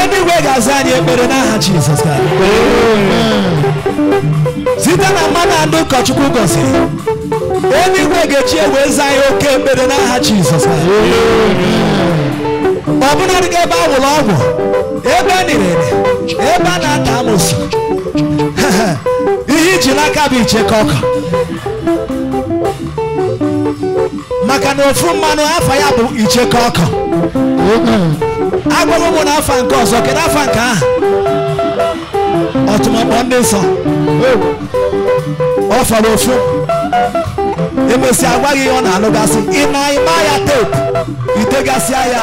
Anyway, Gaza Jesus Christ. site na mmanụ anụ ụkọchukwu gọziri eluigwe ga-eji ewe eze anyị oke ekpere n'aha Jizọs Kraịst ọ bụla dịka ebe a wụrụ ọgwụ ebe a nire ebe a na-ata amụsụ ihe iji n'aka bụ iche ka ọka maka na ofu mmanụ afa ya bụ iche ka ọka agwara ụmụ n'afa nke ọzọ kedu afa nke ahụ ɔtuma bɔnde sa ɔfɔlɔ fún emesi awa yi ɔna alugasi ina ima ya tepu itegasi aya.